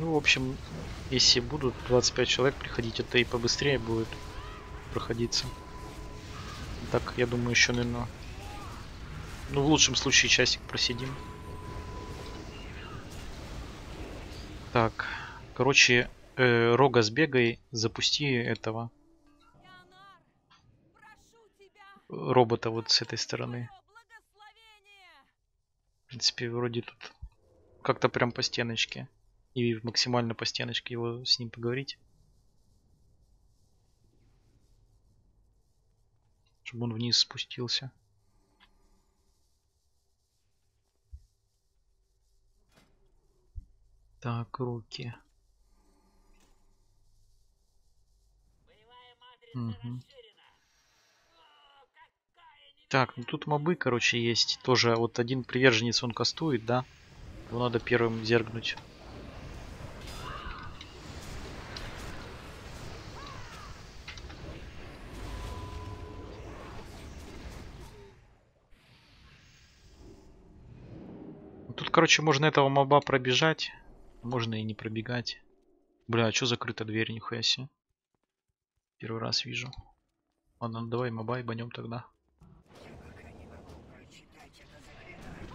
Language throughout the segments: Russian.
Ну, в общем, если будут 25 человек приходить, это и побыстрее будет проходиться. Так, я думаю, еще, наверное, ну, в лучшем случае часик просидим. Так, короче, э, Рога сбегай, запусти этого робота вот с этой стороны. В принципе, вроде тут как-то прям по стеночке. И максимально по стеночке его с ним поговорить. Чтобы он вниз спустился. Так, руки. Угу. Так, ну тут мобы, короче, есть. Тоже вот один приверженец он кастует, да? Его надо первым зергнуть. Тут, короче, можно этого моба пробежать. Можно и не пробегать. Бля, а что закрыта дверь, нихуя себе. Первый раз вижу. Ладно, ну давай мобай банем тогда.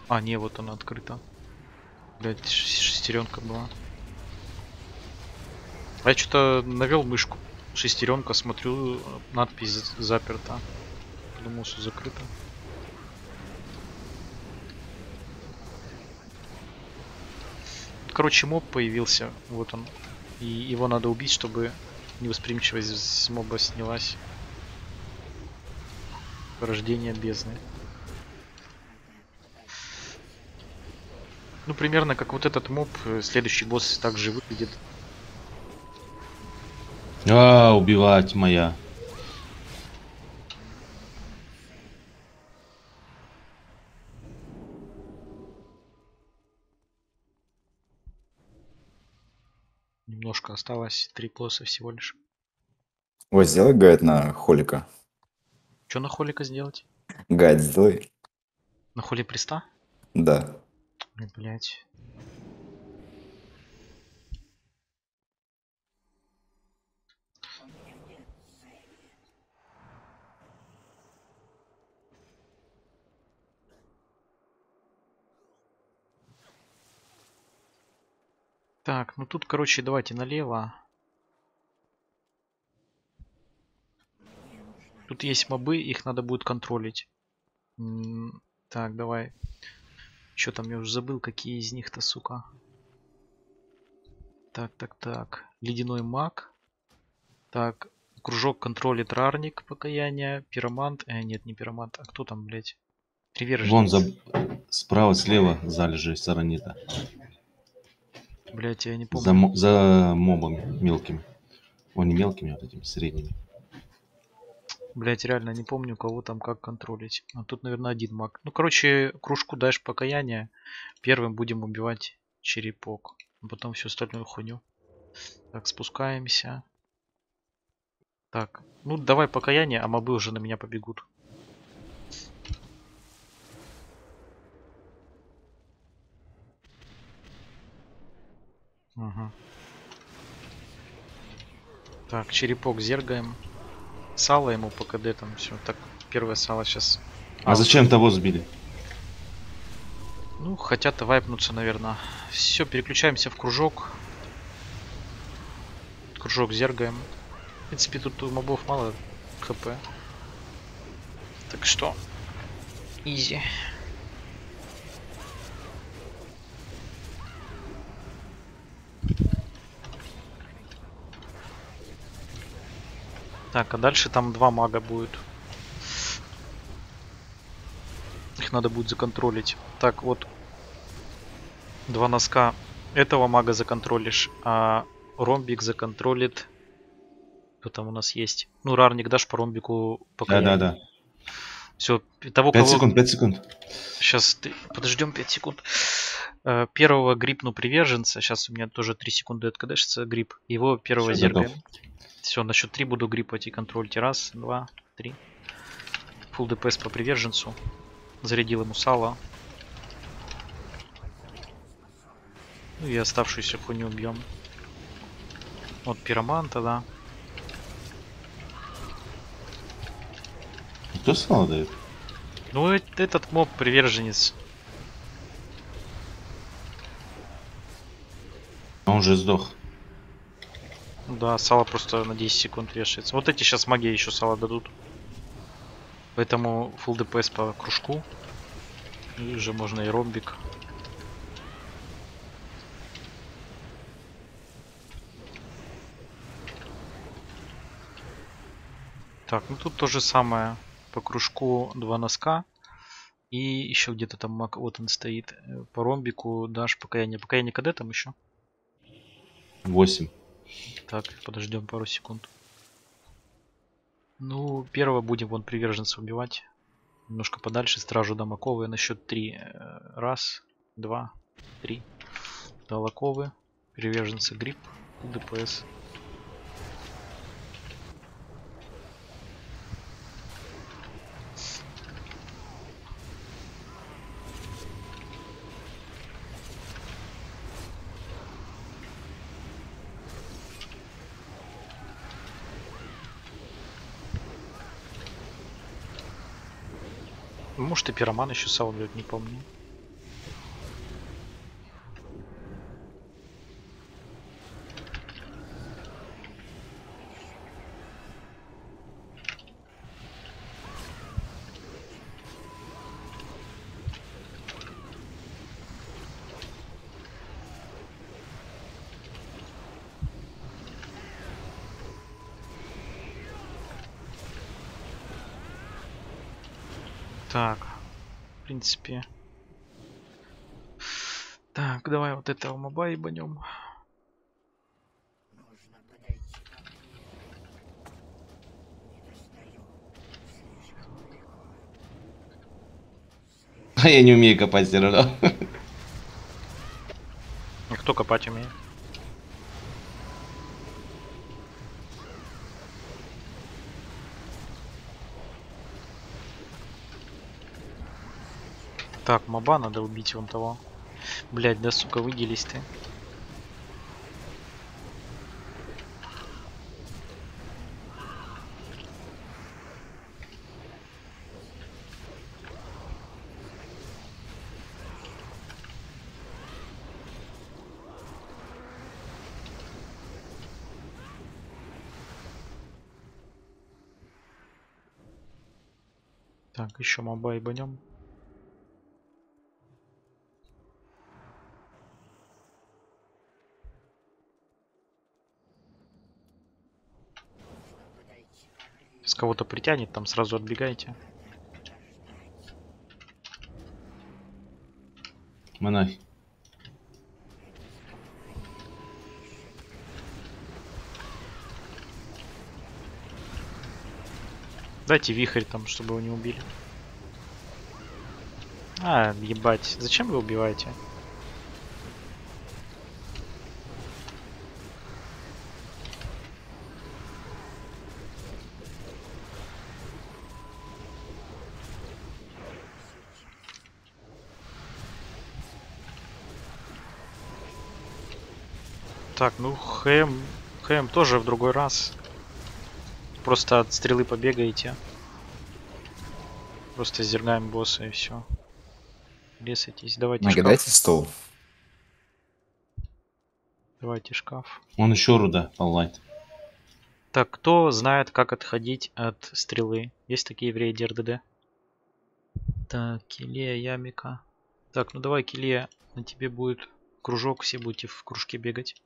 А, не, вот она открыта. Блять, шестеренка была. А я что-то навел мышку. Шестеренка, смотрю, надпись заперта. Думал, что закрыто. Короче, моб появился. Вот он. И его надо убить, чтобы невосприимчивость моба снялась. Рождение бездны. Ну, примерно как вот этот моб, э, следующий босс также выглядит. А, убивать моя. Осталось, три босса всего лишь. Ой, сделай гайд на холика. Что на холика сделать? Гайд сделай. На холи приста? Да. Блять. Так, ну тут, короче, давайте налево. Тут есть мобы, их надо будет контролить. Так, давай. Что там, я уже забыл, какие из них-то, сука. Так, так, так. Ледяной маг. Так, кружок контролит рарник покаяния. Пиромант. Э, нет, не пиромант. А кто там, блядь? Приверженец. Вон за... справа, слева залежи саранита. Блять, я не помню. За, мо- за мобами мелкими. О, не мелкими, а вот этими средними. Блять, реально не помню, кого там как контролить. А тут, наверное, один маг. Ну, короче, кружку дашь покаяние. Первым будем убивать черепок. Потом всю остальную хуйню. Так, спускаемся. Так, ну давай покаяние, а мобы уже на меня побегут. Ага. Так, черепок зергаем. Сало ему по КД там все. Так, первое сало сейчас. А, зачем того сбили? Ну, хотят вайпнуться, наверное. Все, переключаемся в кружок. Кружок зергаем. В принципе, тут у мобов мало хп. Так что, изи. Так, а дальше там два мага будет. Их надо будет законтролить. Так, вот. Два носка этого мага законтролишь, а ромбик законтролит. Кто там у нас есть? Ну, рарник дашь по ромбику пока. Да, да, да. Все, того, 5 кого... секунд, 5 секунд. Сейчас ты... подождем 5 секунд. Э, Первого грипну приверженца. Сейчас у меня тоже 3 секунды откадешится грип. Его первого готов. Все, на счет 3 буду гриппать и контрольте. Раз, два, три. Фул ДПС по приверженцу. Зарядил ему сало. Ну и оставшуюся хуйню убьем. Вот пироманта, да. Кто сало дает? Ну этот моб приверженец. Он уже сдох. Да, сало просто на 10 секунд вешается. Вот эти сейчас магии еще сало дадут. Поэтому full ДПС по кружку. И уже можно и ромбик. Так, ну тут то же самое. По кружку два носка. И еще где-то там маг, вот он стоит. По ромбику дашь покаяние. Покаяние КД там еще? 8. Так, подождем пару секунд. Ну, первого будем вон приверженца убивать. Немножко подальше стражу Дамаковы на счет три. Э, Раз, два, три. Далаковы. Приверженцы грипп. ДПС. Может пироман еще саундует, не помню. Так, в принципе. Так, давай вот этого моба ебанем. А я не умею копать все равно. А кто копать умеет? Так, моба надо убить вон того. Блять, да сука, выделись ты. Так, еще моба ебанем. С кого-то притянет, там сразу отбегайте. Монахи. Дайте вихрь там, чтобы его не убили. А, ебать. Зачем вы убиваете? Так, ну хэм... Хэм тоже в другой раз. Просто от стрелы побегаете. Просто зергаем босса и все. Лесайтесь. Давайте шкаф. Нагадайте стол. Давайте шкаф. Он еще руда, поллайт. Так, кто знает, как отходить от стрелы? Есть такие евреи ДРДД? Так, Килея, Ямика. Так, ну давай, Килея, на тебе будет кружок, все будете в кружке бегать.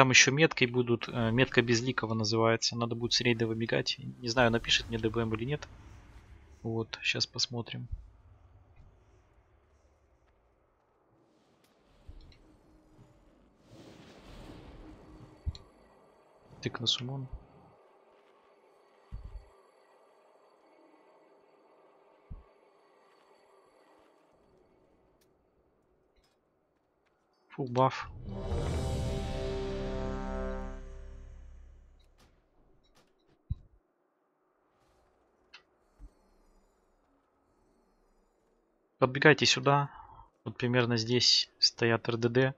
Там еще меткой будут, э, метка безликого называется. Надо будет с рейда выбегать. Не знаю, напишет мне ДБМ или нет. Вот, сейчас посмотрим. Тык на сумон. Фул баф. Подбегайте сюда. Вот примерно здесь стоят РДД.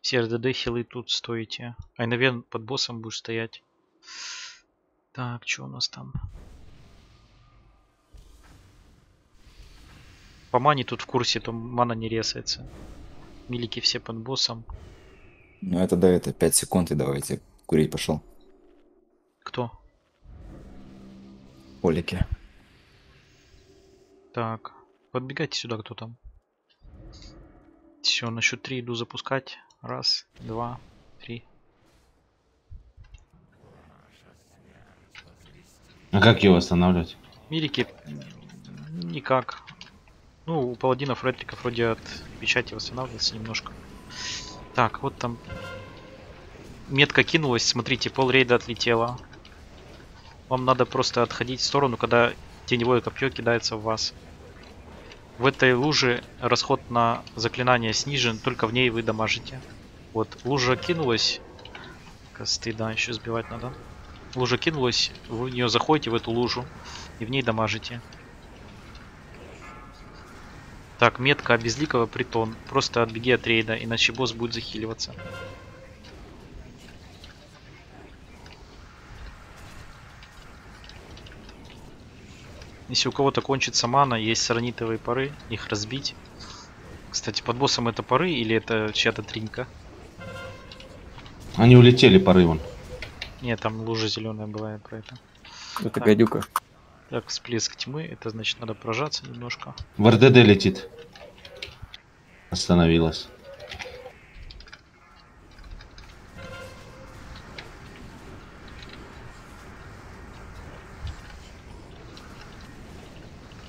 Все РДД хилы тут стоите. А наверное под боссом будешь стоять. Так, что у нас там? По мане тут в курсе, то мана не ресается. Милики все под боссом. Ну это да, это 5 секунд и давайте курить пошел. Кто? Холики. Так, подбегайте сюда, кто там. Все, на счет три иду запускать. Раз, два, три. А как его останавливать? Милики м, никак. Ну, у паладинов ретриков вроде от печати восстанавливается немножко. Так, вот там метка кинулась, смотрите, пол рейда отлетела. Вам надо просто отходить в сторону, когда теневое копье кидается в вас. В этой луже расход на заклинание снижен, только в ней вы дамажите. Вот, лужа кинулась. Косты, да, еще сбивать надо. Лужа кинулась, вы в нее заходите, в эту лужу, и в ней дамажите. Так, метка безликого притон. Просто отбеги от рейда, иначе босс будет захиливаться. Если у кого-то кончится мана, есть саранитовые пары, их разбить. Кстати, под боссом это пары или это чья-то тринка? Они улетели порывом. Нет, там лужа зеленая бывает про это. Это Так. гадюка. Так, всплеск тьмы, это значит надо прожаться немножко. В РДД летит. Остановилась.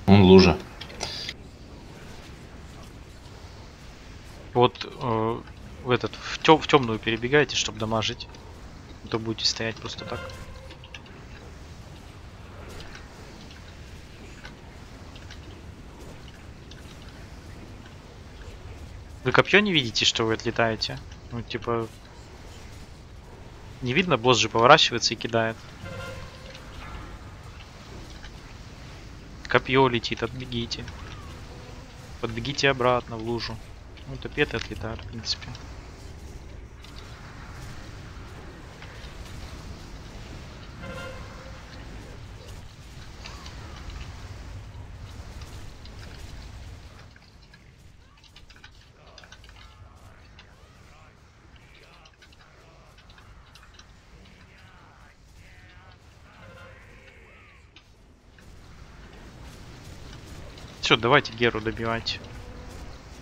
Он лужа. Вот э, в этот в, тем, в темную перебегайте, чтобы дамажить. А То будете стоять просто так. Вы копье не видите, что вы отлетаете? Ну, типа... Не видно, босс же поворачивается и кидает. Копье летит, отбегите. Подбегите обратно в лужу. Ну, топеты отлетают, в принципе. Все, давайте Геру добивайте.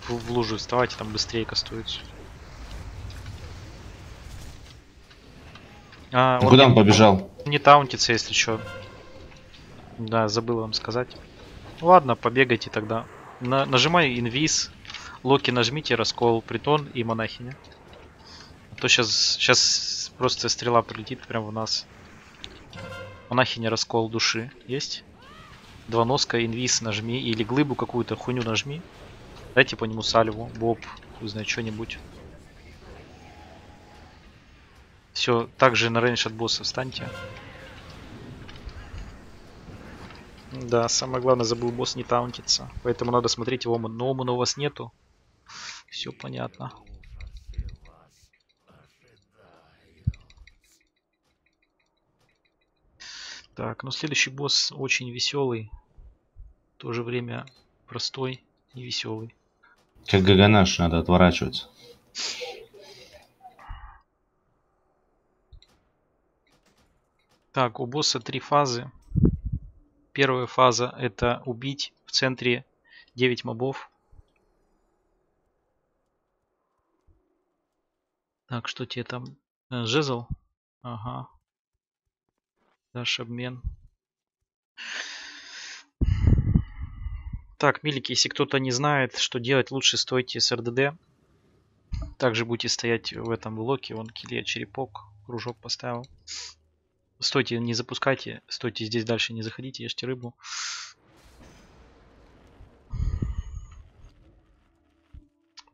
В, в лужу вставайте, там быстрее кастуется. А, Ну, Куда он побежал? Не таунтится, если что. Да, забыл вам сказать. Ладно, побегайте тогда. На, нажимай инвиз. Локи нажмите, раскол, притон и монахиня. А то сейчас, сейчас просто стрела прилетит прямо в нас. Монахиня раскол души. Есть? Два носка, инвиз нажми. Или глыбу какую-то хуйню нажми. Дайте по нему сальву, боб, хуй знает, что-нибудь. Все, также на рейндж от босса встаньте. Да, самое главное, забыл босс не таунтиться. Поэтому надо смотреть Оман. Но у вас нету. Все понятно. Так, ну следующий босс очень веселый. В то же время простой и веселый. Как Гаганаш, надо отворачиваться. Так, у босса три фазы. Первая фаза это убить в центре 9 мобов. Так, что тебе там? Э, Жезл? Ага. Дашь обмен. Так, милики, если кто-то не знает, что делать, лучше стойте с РДД. Также будете стоять в этом блоке. Вон килья черепок, кружок поставил. Стойте, не запускайте. Стойте здесь дальше, не заходите, ешьте рыбу.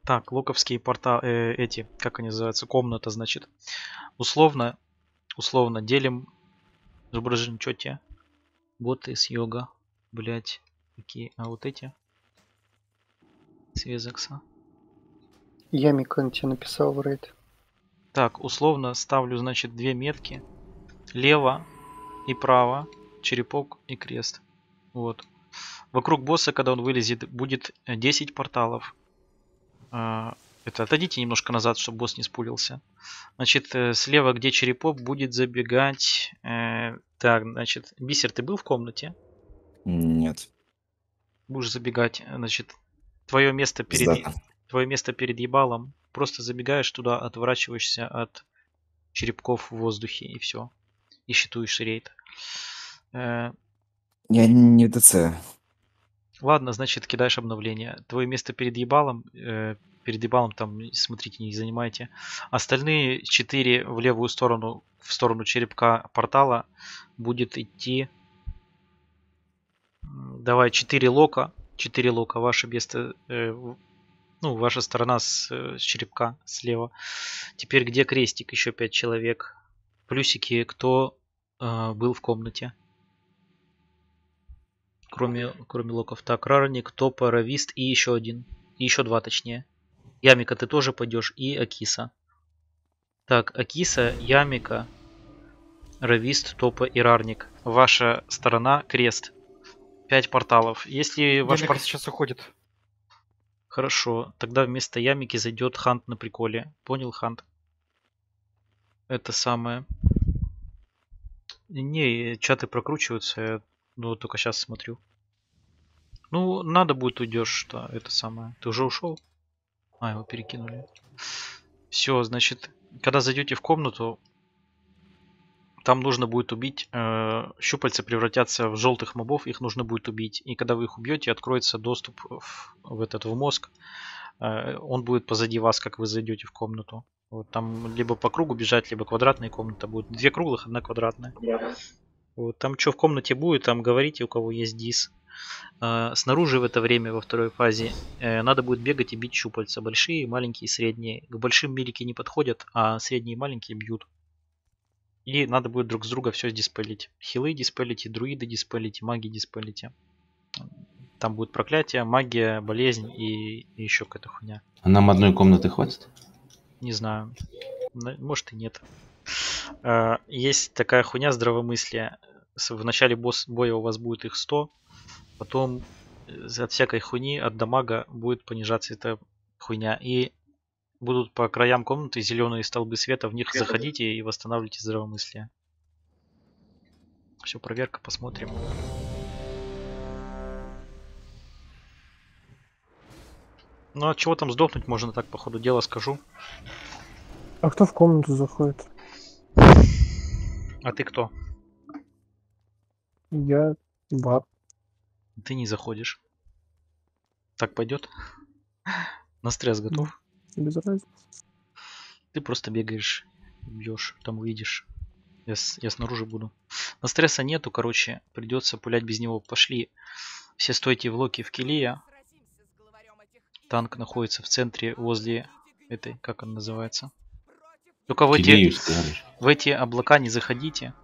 Так, локовские порта, э, эти, как они называются, комната, значит. Условно, условно делим изображение, что те? Боты с йога, блять, какие, а вот эти? с Везекса. Я Микон тебе написал в рейд. Так, условно ставлю, значит, две метки. Лево и право, черепок и крест. Вот. Вокруг босса, когда он вылезет, будет э, 10 порталов. Это отойдите немножко назад, чтобы босс не спулился. Значит, э, слева, где черепок, будет забегать... э, Так, значит, Бисер, ты был в комнате? Нет. Будешь забегать, э, значит, твое место перед... Сдата. твое место перед ебалом. Просто забегаешь туда, отворачиваешься от черепков в воздухе и все. И щитуешь рейд. Э, Я не в ДЦ. Ладно, значит, кидаешь обновление. Твое место перед ебалом, э, перед ебалом там, смотрите, не занимайте. Остальные 4 в левую сторону, в сторону черепка портала будет идти... Давай 4 лока. 4 лока, ваше место, э, ну, ваша сторона с, э, с черепка слева. Теперь где крестик? Еще 5 человек. Плюсики, кто э, был в комнате? Кроме, кроме локов. Так, Рарник, Топа, Равист и еще один. И еще два точнее. Ямика ты тоже пойдешь и Акиса. Так, Акиса, Ямика, Равист, Топа и Рарник. Ваша сторона крест. Пять порталов. Если ваш Ямика портал... сейчас уходит. Хорошо, тогда вместо Ямики зайдет Хант на приколе. Понял, Хант? Это самое. Не, чаты прокручиваются, я ну, только сейчас смотрю. Ну, надо будет уйдешь, что это самое. Ты уже ушел? А, его перекинули. Все, значит, когда зайдете в комнату, там нужно будет убить, э, щупальца превратятся в желтых мобов, их нужно будет убить. И когда вы их убьете, откроется доступ в, в этот в мозг. Э, он будет позади вас, как вы зайдете в комнату. Вот там либо по кругу бежать, либо квадратная комната будет. Две круглых, одна квадратная. Вот там что в комнате будет, там говорите, у кого есть дис. Э, снаружи в это время, во второй фазе, э, надо будет бегать и бить щупальца. Большие, маленькие, средние. К большим милики не подходят, а средние и маленькие бьют. И надо будет друг с друга все диспелить. Хилы диспелите, друиды диспелите, маги диспелите. Там будет проклятие, магия, болезнь и, и еще какая-то хуйня. А нам одной комнаты хватит? Не знаю. На- Может и нет. Э, Есть такая хуйня здравомыслия. В начале босс боя у вас будет их 100. Потом э, от всякой хуйни, от дамага будет понижаться эта хуйня. И будут по краям комнаты зеленые столбы света. В них заходите и восстанавливайте здравомыслие. Все, проверка, посмотрим. Ну, от чего там сдохнуть можно, так по ходу дела скажу. А кто в комнату заходит? А ты кто? Я баб. Ты не заходишь. Так пойдет? На стресс готов? Без разницы. Ты просто бегаешь, бьешь, там увидишь. Я, с- я снаружи буду. На стресса нету, короче, придется пулять без него. Пошли. Все стойте в локе в Килия. Танк находится в центре возле этой, как она называется. Только в эти, Килию в эти облака не заходите.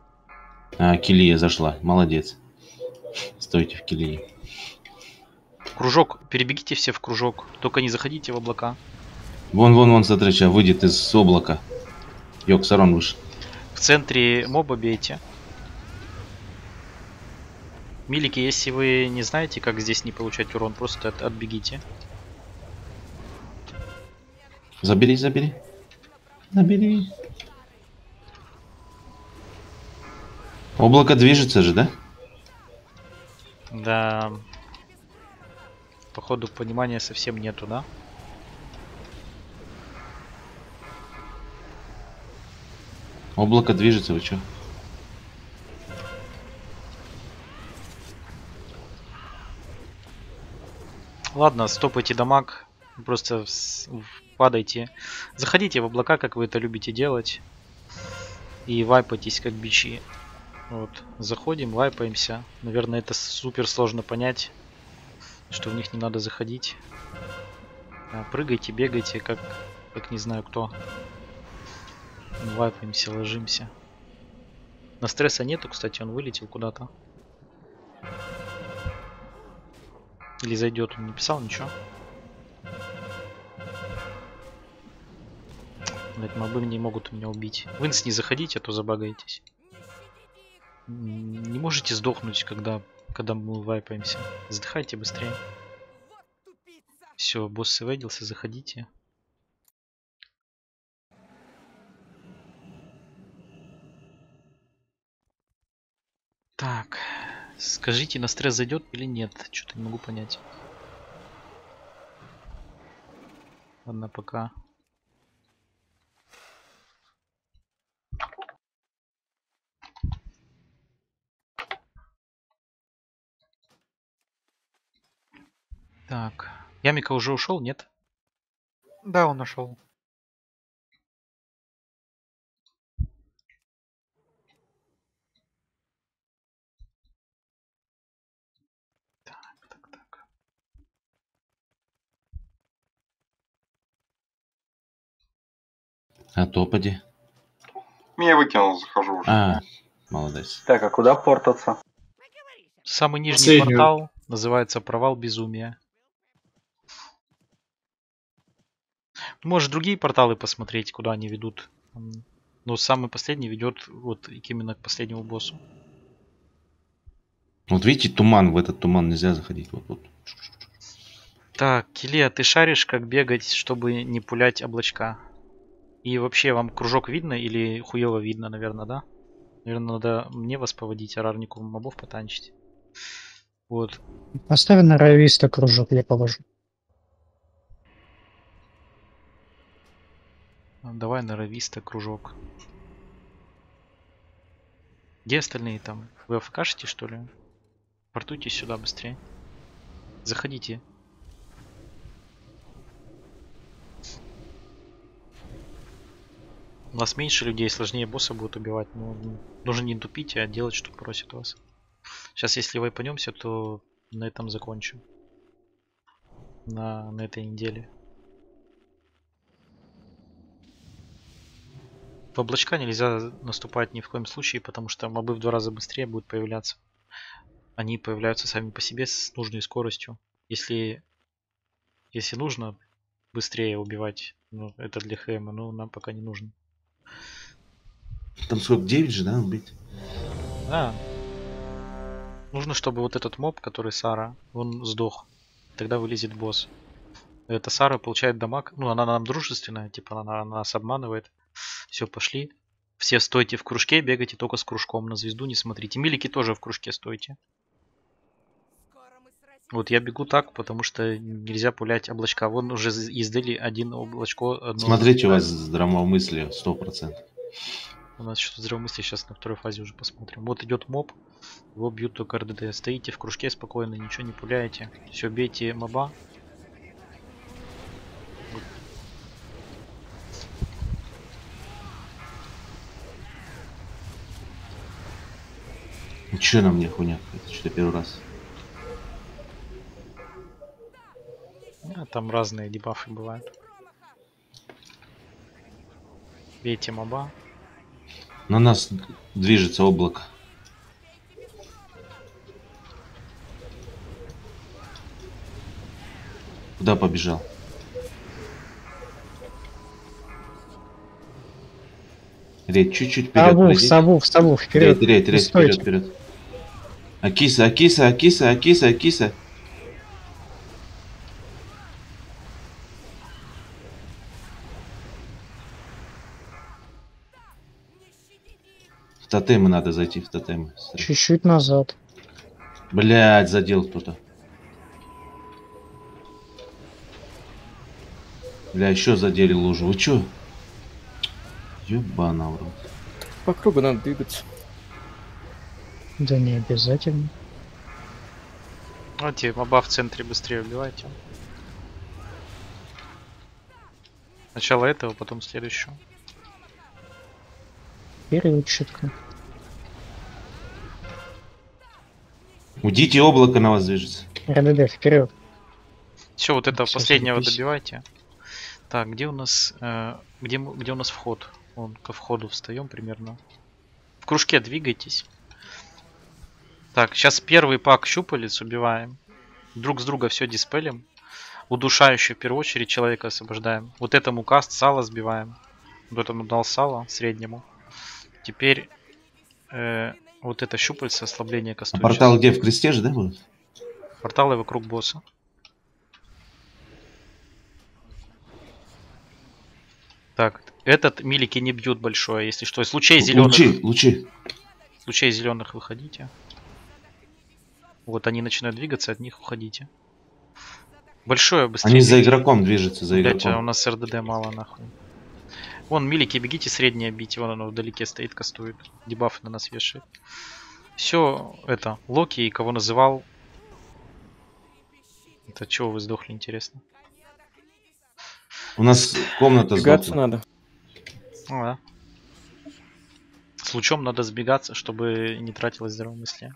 А, Килия зашла. Молодец. Стойте в Килии. Кружок, перебегите все в кружок. Только не заходите в облака. Вон, вон, вон, сейчас выйдет из облака. Йоксарон вышел. В центре моба бейте. Милики, если вы не знаете, как здесь не получать урон, просто от- отбегите. Забери, забери. Забери. Облако движется же, да? Да. Походу понимания совсем нету, да? Облако движется, вы чё? Ладно, стопайте дамаг. Просто падайте. Заходите в облака, как вы это любите делать. И вайпайтесь, как бичи. Вот, заходим, лайпаемся. Наверное, это супер сложно понять, что в них не надо заходить. А, прыгайте, бегайте, как, как не знаю кто. Лайпаемся, ложимся. На стресса нету, кстати, он вылетел куда-то. Или зайдет, он не писал ничего. Блять, мобы не могут меня убить. Винс не заходите, а то забагаетесь. Не можете сдохнуть, когда, когда мы вайпаемся. Сдыхайте быстрее. Все, босс сэвэдился, заходите. Так, скажите, на стресс зайдет или нет? Что-то не могу понять. Ладно, пока. Так, Ямика уже ушел, нет? Да, он нашел. Так, так, так. А топади? Меня выкинул, захожу уже. А, молодец. Так, а куда портаться? Самый нижний Последнюю. портал называется провал безумия. Можешь другие порталы посмотреть, куда они ведут. Но самый последний ведет вот именно к последнему боссу. Вот видите, туман, в этот туман нельзя заходить. Вот, вот. Так, Килия, ты шаришь, как бегать, чтобы не пулять облачка? И вообще, вам кружок видно или хуево видно, наверное, да? Наверное, надо мне вас поводить, а рарнику мобов потанчить. Вот. Поставь на рависта кружок, я положу. Давай на ровиста кружок. Где остальные там? Вы АФКшите, что ли? Портуйтесь сюда быстрее. Заходите. У нас меньше людей, сложнее босса будут убивать. Но нужно не тупить, а делать, что просит вас. Сейчас, если вайпанемся, то на этом закончим. На, на этой неделе. В облачка нельзя наступать ни в коем случае, потому что мобы в два раза быстрее будут появляться. Они появляются сами по себе с нужной скоростью. Если, если нужно быстрее убивать, ну, это для ХМ, но нам пока не нужно. Там сколько, 9 же, да, убить? Да. Нужно, чтобы вот этот моб, который Сара, он сдох. Тогда вылезет босс. Эта Сара получает дамаг. Ну, она нам дружественная, типа она, она нас обманывает. Все, пошли. Все стойте в кружке, бегайте только с кружком. На звезду не смотрите. Милики тоже в кружке стойте. Вот я бегу так, потому что нельзя пулять облачка. Вон уже издали один облачко. Одно Смотрите, у вас здравомыслие 100%. У нас что-то здравомыслие сейчас на второй фазе уже посмотрим. Вот идет моб, его бьют только РДД. Стоите в кружке спокойно, ничего не пуляете. Все, бейте моба. Че нам не хуйня? Это что-то первый раз. А, там разные дебафы бывают. Бейте моба. На нас движется облако. Куда побежал? Рейд, чуть-чуть вперед. Саву, сову, сову, вперед. Рейд, рейд, рейд, стойте. вперед, вперед. Акиса, Акиса, Акиса, Акиса, Акиса. В тотемы надо зайти, в тотемы. Чуть-чуть назад. Блять, задел кто-то. Бля, еще задели лужу. Вы чё? Рот. По кругу надо двигаться. Да не обязательно. Давайте моба в центре быстрее убивайте. Сначала этого, потом следующего. Вперед чутка. Удите, облако на вас движется. РДД, вперед. Все, вот этого Всё, последнего добивайте. Так, где у нас, э, где, где у нас вход? Вон, ко входу встаем примерно. В кружке двигайтесь. Так, сейчас первый пак щупалец убиваем. Друг с друга все диспелим. Удушающий в первую очередь человека освобождаем. Вот этому каст сало сбиваем. Вот этому дал сало среднему. Теперь э, вот это щупальце ослабление А кастует. портал где? В кресте же, да, будет? Порталы вокруг босса. Так, этот милики не бьют большое, если что. Из лучей зеленых. Лучи, лучи. С лучей зеленых выходите. Вот они начинают двигаться, от них уходите. Большое быстрее. Они за бейте. игроком движутся, за Блять, а у игроком. нас РДД мало нахуй. Вон, милики, бегите среднее бить, вон оно вдалеке стоит, кастует. Дебаф на нас вешает. Все, это, Локи и кого называл. Это чего вы сдохли, интересно? У нас комната сдохла. надо. Ну да. С лучом надо сбегаться, чтобы не тратилось здравомыслие.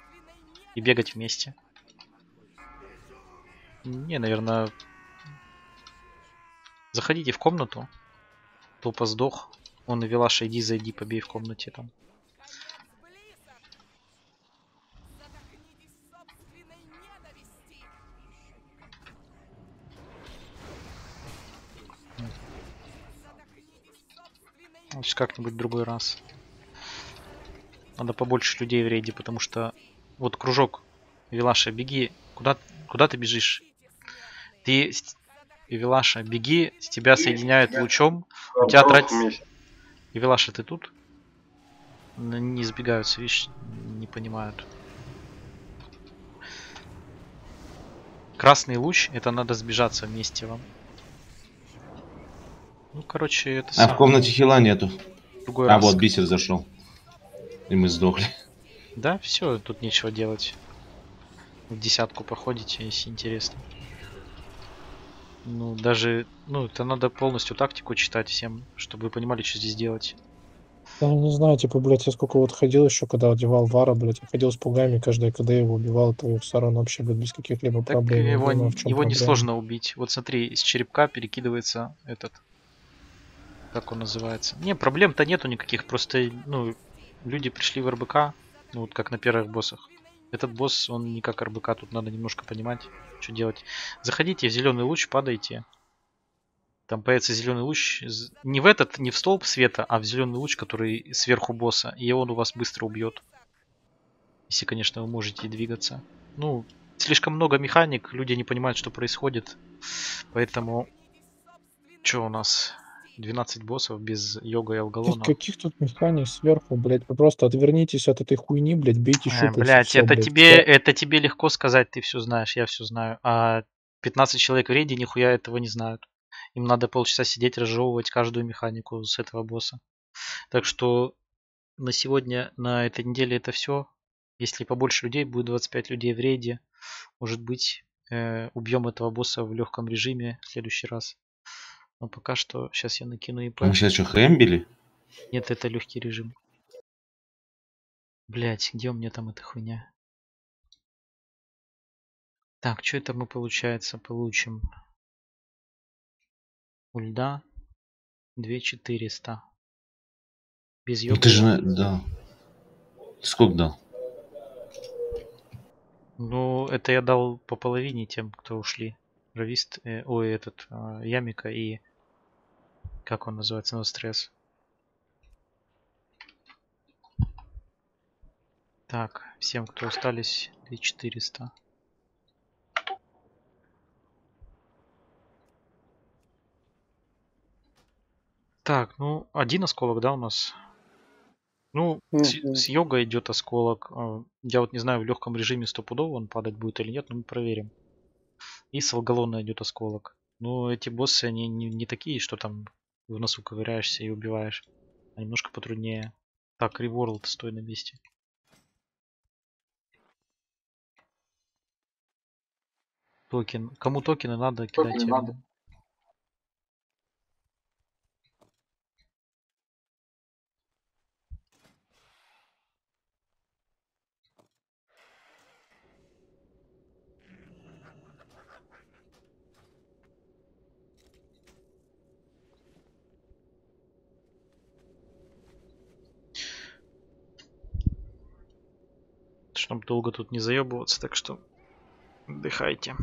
И бегать вместе. Не, наверное... Заходите в комнату. Тупо сдох. Он и Вилаша, иди, зайди, побей в комнате там. Значит, как-нибудь в другой раз. Надо побольше людей в рейде, потому что вот кружок Вилаша, беги. Куда, куда ты бежишь? Ты, с- Вилаша, беги, с тебя соединяют лучом. У тебя вместе. И Вилаша, ты тут? Не сбегаются, видишь, не понимают. Красный луч, это надо сбежаться вместе вам. Ну, короче, это А сам- в комнате хила нету. другой А раз. вот бисер зашел. И мы сдохли. Да, все, тут нечего делать. В десятку походите, если интересно. Ну, даже, ну, это надо полностью тактику читать всем, чтобы вы понимали, что здесь делать. Я не знаю, типа, блядь, я сколько вот ходил еще, когда одевал Вара, блядь, я ходил с пугами, каждый, когда я его убивал, то Саран вообще, блядь, без каких-либо Так проблем. Его, не его проблема. несложно убить. Вот смотри, из черепка перекидывается этот. Как он называется? Не, проблем-то нету никаких. Просто, ну, люди пришли в РБК, ну, вот как на первых боссах. Этот босс, он не как РБК, тут надо немножко понимать, что делать. Заходите в зеленый луч, падайте. Там появится зеленый луч. Не в этот, не в столб света, а в зеленый луч, который сверху босса. И он у вас быстро убьет. Если, конечно, вы можете двигаться. Ну, слишком много механик, люди не понимают, что происходит. Поэтому... Что у нас? 12 боссов без йога и алгалона. каких тут механик сверху, блядь, вы просто отвернитесь от этой хуйни, блядь, бейте Э, щупальца. Блять, всё, это блядь, тебе, это тебе легко сказать, ты все знаешь, я все знаю. А 15 человек в рейде нихуя этого не знают. Им надо полчаса сидеть, разжевывать каждую механику с этого босса. Так что на сегодня, на этой неделе это все. Если побольше людей, будет 25 людей в рейде. Может быть, э, убьем этого босса в легком режиме в следующий раз. Но пока что, сейчас я накину ИП. Мы сейчас что, хэмбили? Нет, это легкий режим. Блять, где у меня там эта хуйня? Так, что это мы получается получим? У льда 2400. Без Ну йога. ты же. Ты сколько дал? Ну, это я дал по половине тем, кто ушли. Равист, э, ой, этот, а, Ямика и... Как он называется? Ну, стресс. Так, всем, кто остались, 2400. Так, ну, один осколок, да, у нас? Ну, с, с йога идет осколок. А, Я вот не знаю, в легком режиме стопудово он падать будет или нет, но мы проверим. И с алгалона идет осколок. Ну, эти боссы, они не, не такие, что там в носу ковыряешься и убиваешь. А немножко потруднее. Так, реворлд, стой на месте. Токен. Кому токены надо, кидайте. надо. Ему. Чтоб долго тут не заебываться, так что отдыхайте.